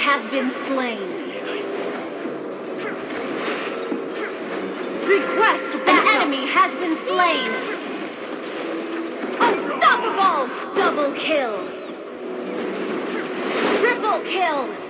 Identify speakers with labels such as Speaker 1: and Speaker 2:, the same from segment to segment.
Speaker 1: has been slain. Request An enemy has been slain. Unstoppable! Double kill. Triple kill.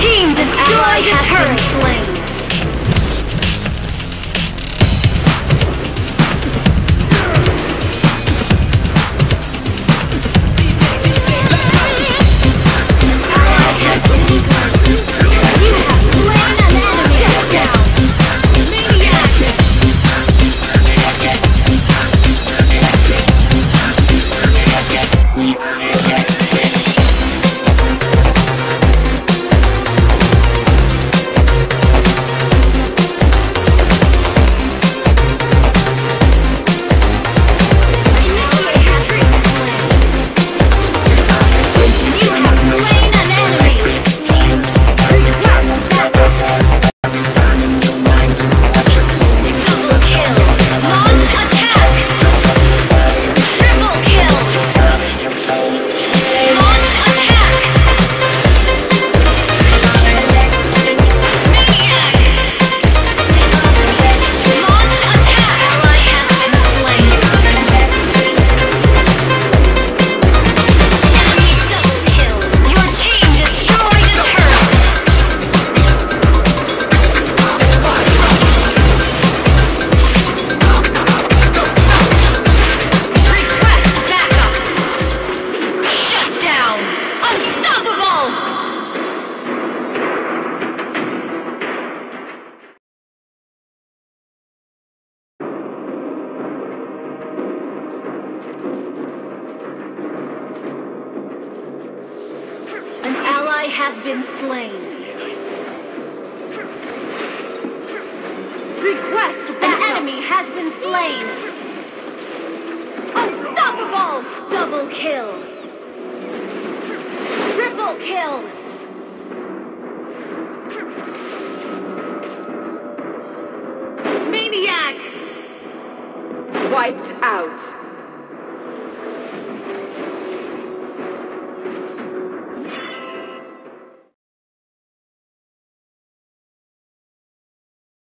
Speaker 1: team destroyed the turret. An ally has been slain. Request An enemy has been slain. Unstoppable! Double kill. Triple kill. Maniac!
Speaker 2: Wiped out.